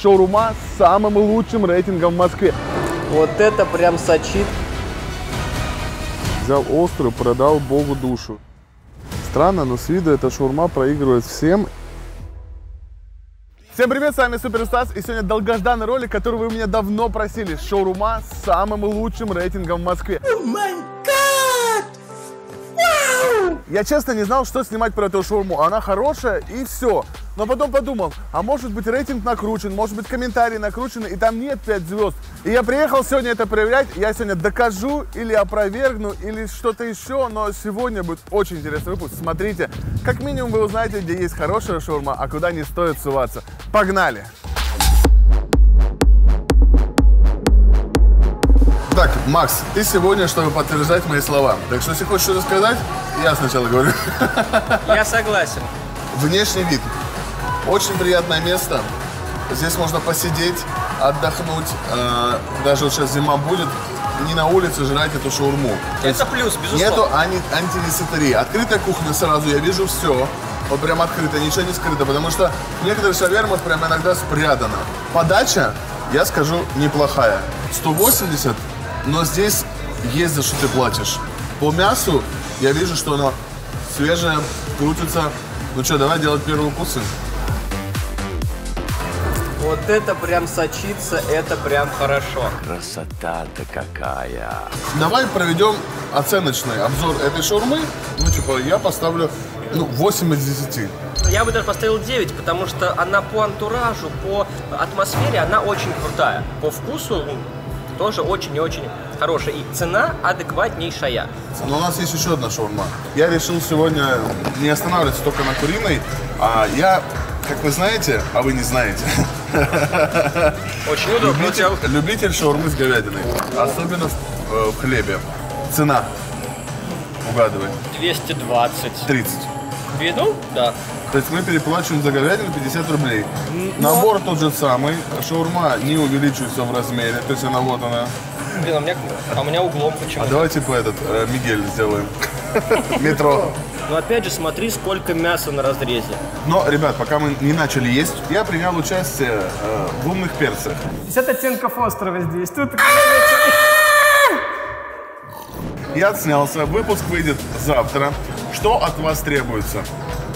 Шоурума с самым лучшим рейтингом в Москве. Вот это прям сочит. Взял острую, продал богу душу. Странно, но с виду эта шаурма проигрывает всем. Всем привет, с вами Супер Стас, и сегодня долгожданный ролик, который вы меня давно просили. Шаурма с самым лучшим рейтингом в Москве. Я честно не знал, что снимать про эту шаурму. Она хорошая и все. Но потом подумал, а может быть рейтинг накручен, может быть комментарии накручены, и там нет 5 звезд. И я приехал сегодня это проверять. Я сегодня докажу или опровергну, или что-то еще. Но сегодня будет очень интересный выпуск. Смотрите, как минимум вы узнаете, где есть хорошая шаурма, а куда не стоит суваться. Погнали! Макс, ты сегодня, чтобы подтверждать мои слова. Так что, если хочешь что-то сказать, я сначала говорю. Я согласен. Внешний вид. Очень приятное место. Здесь можно посидеть, отдохнуть. Э, Даже вот сейчас зима будет. Не на улице жрать эту шаурму. Это плюс, безусловно. Нету ани-. Открытая кухня сразу, я вижу все. Вот прям открыто, ничего не скрыто. Потому что в некоторых шавермах прям иногда спрятано. Подача, я скажу, неплохая. 180, но здесь есть за что ты платишь. По мясу я вижу, что оно свежее, крутится. Ну что, давай делать первые укусы. Вот это прям сочится, это прям хорошо. Красота-то какая! Давай проведем оценочный обзор этой шаурмы. Ну, типа, я поставлю ну, 8 из 10. Я бы даже поставил 9, потому что она по антуражу, по атмосфере, она очень крутая. По вкусу тоже очень и очень хорошая. И цена адекватнейшая. Но у нас есть еще одна шаурма. Я решил сегодня не останавливаться только на куриной, а я, как вы знаете, а вы не знаете, Очень удобно. любитель, любитель шаурмы с говядиной. Особенно в, э, в хлебе. Цена. Угадывай. 220. 30. Ну, да. То есть мы переплачиваем за говядину 50 рублей. Набор тот же самый. Шаурма не увеличивается в размере. То есть она вот она. Блин, а у меня, а у меня углом А почему? давай типа этот, э, Мигель сделаем. Метро. Но опять же, смотри, сколько мяса на разрезе. Но, ребят, пока мы не начали есть, я принял участие э, в умных перцах. 50 оттенков острова здесь. Тут Я отснялся, выпуск выйдет завтра. Что от вас требуется?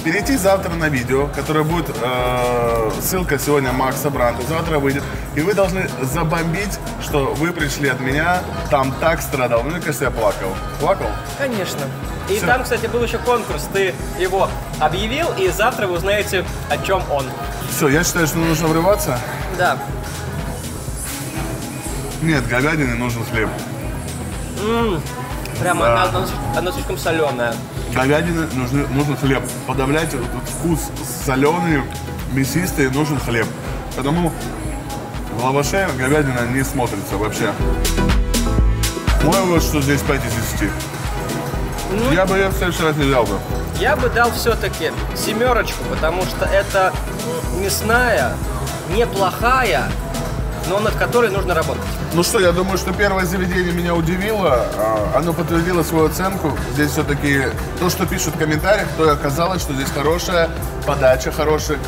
Перейти завтра на видео, которое будет э, ссылка сегодня Макса Бранта, завтра выйдет, и вы должны забомбить, что вы пришли от меня, там так страдал. Мне кажется, я плакал. Плакал? Конечно. И Всё. там, кстати, был еще конкурс. Ты его объявил, и завтра вы узнаете, о чем он. Все, я считаю, что нужно врываться. Да. Нет, говядины нужен хлеб. Прямо Да. она, она она слишком соленая. Говядины нужны, нужен хлеб. Подавлять этот вкус соленый, мясистый, нужен хлеб. Потому в лаваше говядина не смотрится вообще. Мой вывод, что здесь 5 из 10. Я бы ее в следующий раз не взял бы. Я бы дал все-таки семерочку, потому что это мясная, неплохая, но над которой нужно работать. Ну что, я думаю, что первое заведение меня удивило. А, Оно подтвердило свою оценку. Здесь все-таки то, что пишут в комментариях, то и оказалось, что здесь хорошая подача, хорошее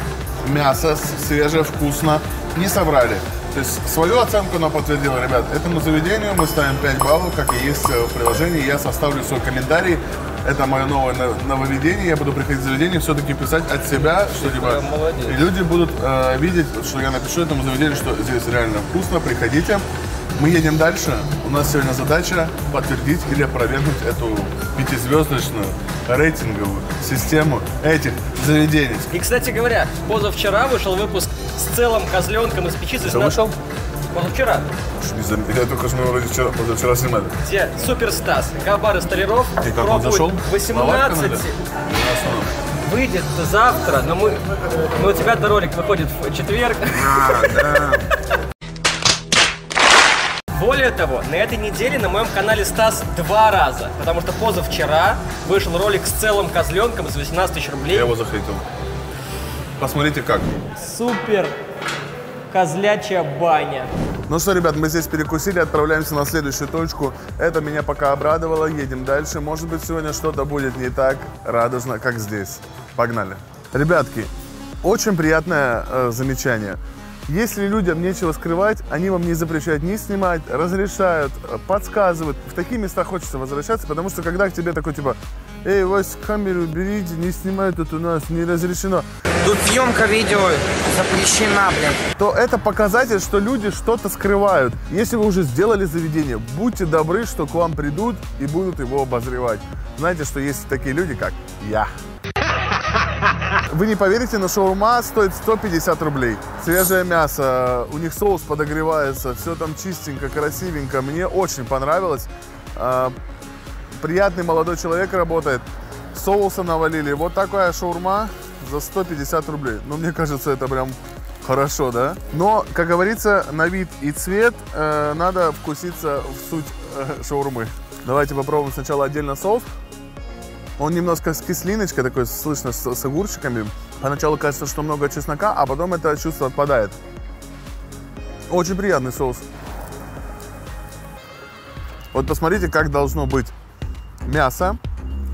мясо, свежее, вкусно. Не соврали. То есть свою оценку оно подтвердило, ребят. Этому заведению мы ставим 5 баллов, как и есть э, в приложении. Я составлю свой комментарий. Это мое новое но- нововведение. Я буду приходить в заведение, все-таки писать от себя, что типа, прям молодец. и люди будут э, видеть, что я напишу этому заведению, что здесь реально вкусно, приходите. Мы едем дальше. У нас сегодня задача подтвердить или опровергнуть эту пятизвездочную рейтинговую систему этих заведений. И, кстати говоря, позавчера вышел выпуск с целым козленком из печи. Что вышел? Позавчера. Не зам- Я только что мы вроде вчера, позавчера снимали. Где Супер Стас, Габар и Столяров И как он зашел? 18 Наладка надо? выйдет завтра, но мы, но у тебя-то ролик выходит в четверг. Более того, на этой неделе на моем канале Стас два раза, потому что позавчера вышел ролик с целым козленком за 18 тысяч рублей. Я его захейтил. Посмотрите как. Супер козлячья баня. Ну что, ребят, мы здесь перекусили, отправляемся на следующую точку. Это меня пока обрадовало, едем дальше. Может быть, сегодня что-то будет не так радужно, как здесь. Погнали. Ребятки, очень приятное э, замечание. Если людям нечего скрывать, они вам не запрещают ни снимать, разрешают, э, подсказывают. В такие места хочется возвращаться, потому что когда к тебе такой типа Эй, вас камеру берите, не снимают тут у нас, не разрешено. Тут съемка видео запрещена, блядь. То это показатель, что люди что-то скрывают. Если вы уже сделали заведение, будьте добры, что к вам придут и будут его обозревать. Знаете, что есть такие люди, как я. Вы не поверите, но шаурма стоит 150 рублей. Свежее мясо, у них соус подогревается, все там чистенько, красивенько. Мне очень понравилось. А, Приятный молодой человек работает. Соуса навалили. Вот такая шаурма за 150 рублей. Ну, мне кажется, это прям хорошо, да? Но, как говорится, на вид и цвет э, надо вкуситься в суть э, шаурмы. Давайте попробуем сначала отдельно соус. Он немножко с кислиночкой, такой слышно, с, с огурчиками. Поначалу кажется, что много чеснока, а потом это чувство отпадает. Очень приятный соус. Вот посмотрите, как должно быть мясо,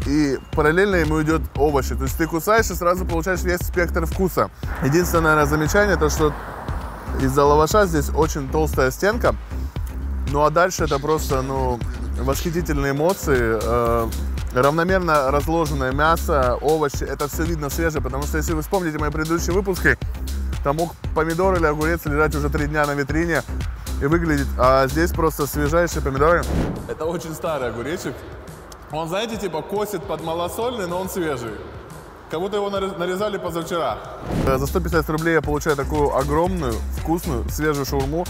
и параллельно ему идет овощи. То есть ты кусаешь и сразу получаешь весь спектр вкуса. Единственное, наверное, замечание, то что из-за лаваша здесь очень толстая стенка. Ну а дальше это просто, ну, восхитительные эмоции. Э, равномерно разложенное мясо, овощи, это все видно свежее, потому что если вы вспомните мои предыдущие выпуски, там мог помидор или огурец лежать уже три дня на витрине и выглядит, а здесь просто свежайшие помидоры. Это очень старый огуречек, он, знаете, типа косит под малосольный, но он свежий. Как будто его нарезали позавчера. Э, за 150 рублей я получаю такую огромную, вкусную, свежую шаурму.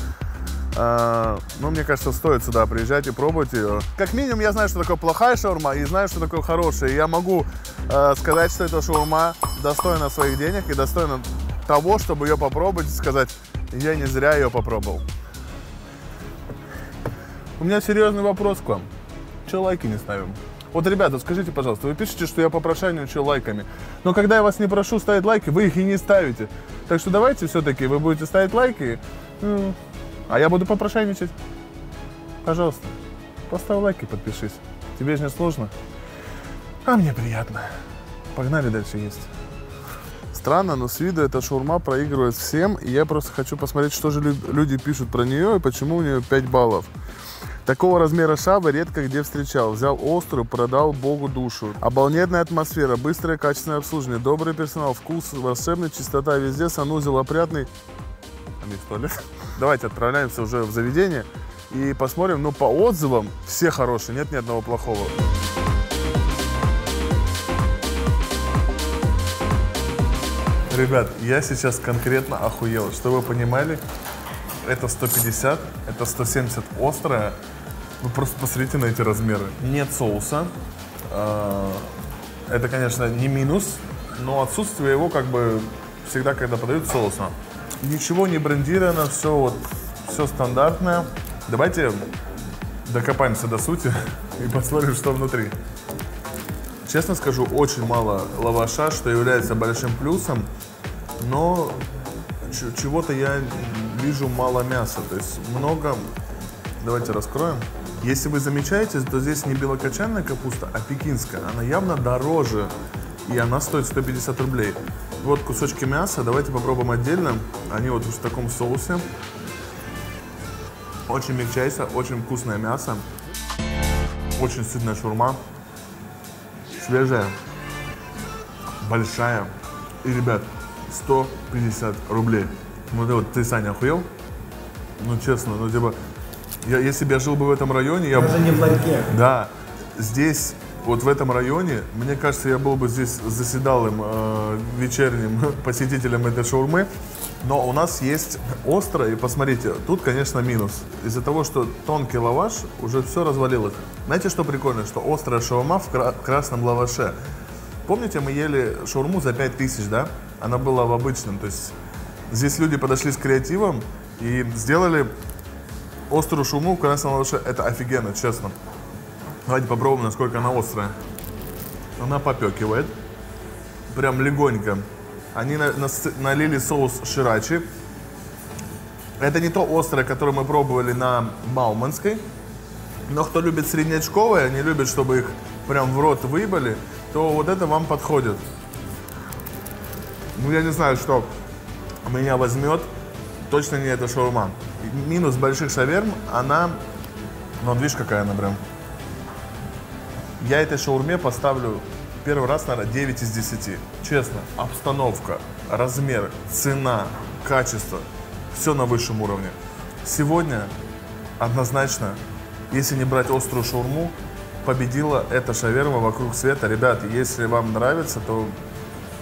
Uh, ну, мне кажется, стоит сюда приезжать и пробовать ее. Как минимум, я знаю, что такое плохая шаурма, и знаю, что такое хорошая. И я могу uh, сказать, что эта шаурма достойна своих денег и достойна того, чтобы ее попробовать и сказать, я не зря ее попробовал. У меня серьезный вопрос к вам. Че лайки не ставим? Вот, ребята, скажите, пожалуйста, вы пишете, что я попрошайничаю лайками. Но когда я вас не прошу ставить лайки, вы их и не ставите. Так что давайте все-таки вы будете ставить лайки, а я буду попрошайничать. Пожалуйста, поставь лайк и подпишись. Тебе же не сложно, а мне приятно. Погнали дальше есть. Странно, но с виду эта шаурма проигрывает всем, и я просто хочу посмотреть, что же люди пишут про нее и почему у нее 5 баллов. Такого размера шабы редко где встречал. Взял острую, продал богу душу. Обалнетная атмосфера, быстрое качественное обслуживание, добрый персонал, вкус волшебный, чистота везде, санузел опрятный. А не что ли? Давайте отправляемся уже в заведение и посмотрим. Ну, по отзывам все хорошие, нет ни одного плохого. Ребят, я сейчас конкретно охуел. Чтобы вы понимали, это 150, это 170 острое. Вы просто посмотрите на эти размеры. Нет соуса. А, это, конечно, не минус, но отсутствие его как бы всегда, когда подают соуса. Ничего не брендировано, все вот, все стандартное. Давайте докопаемся до сути и посмотрим, что внутри. Честно скажу, очень мало лаваша, что является большим плюсом, но чего-то я вижу мало мяса, то есть много... Давайте раскроем. Если вы замечаете, то здесь не белокочанная капуста, а пекинская. Она явно дороже, и она стоит 150 рублей. Вот кусочки мяса, давайте попробуем отдельно. Они вот в таком соусе. Очень мягчайся, очень вкусное мясо. Очень сытная шурма. Свежая, большая. И, ребят, 150 рублей. Ну ты вот, ты, Саня, охуел? Ну, честно, ну, типа, я, если бы я жил бы в этом районе, я Даже не в ларьке. Да, здесь, вот в этом районе, мне кажется, я был бы здесь заседалым э, вечерним посетителем этой шаурмы. Но у нас есть остро, и посмотрите, тут, конечно, минус. Из-за того, что тонкий лаваш, уже все развалилось. Знаете, что прикольно? Что острая шаурма в кра- красном лаваше. Помните, мы ели шаурму за 5000, да? Она была в обычном, то есть Здесь люди подошли с креативом и сделали острую шуму в красном лаваше. Это офигенно, честно. Давайте попробуем, насколько она острая. Она попекивает. Прям легонько. Они на, на, налили соус ширачи. Это не то острое, которое мы пробовали на Мауманской. Но кто любит среднячковые, они любят, чтобы их прям в рот выбили, то вот это вам подходит. Ну, я не знаю, что меня возьмет точно не эта шаурма. Минус больших шаверм, она... Ну, видишь, какая она прям. Я этой шаурме поставлю первый раз, наверное, 9 из 10. Честно, обстановка, размер, цена, качество, все на высшем уровне. Сегодня однозначно, если не брать острую шаурму, победила эта шаверма вокруг света. Ребят, если вам нравится, то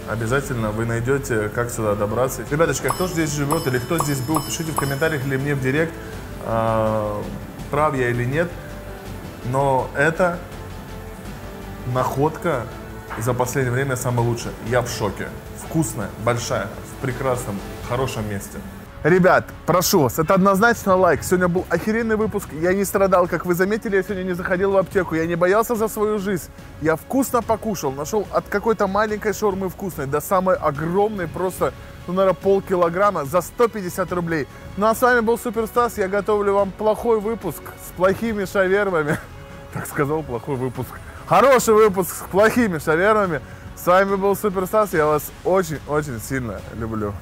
обязательно вы найдете, как сюда добраться. Ребяточки, а кто здесь живет или кто здесь был, пишите в комментариях или мне в директ, а, прав я или нет. Но это находка за последнее время самая лучшая. Я в шоке. Вкусная, большая, в прекрасном, хорошем месте. Ребят, прошу вас, это однозначно лайк. Сегодня был охеренный выпуск. Я не страдал, как вы заметили, я сегодня не заходил в аптеку. Я не боялся за свою жизнь. Я вкусно покушал. Нашел от какой-то маленькой шаурмы вкусной до самой огромной, просто, ну, наверное, полкилограмма за 150 рублей. Ну, а с вами был Супер Стас. Я готовлю вам плохой выпуск с плохими шавермами. Так сказал, плохой выпуск. Хороший выпуск с плохими шавермами. С вами был Супер Стас. Я вас очень-очень сильно люблю.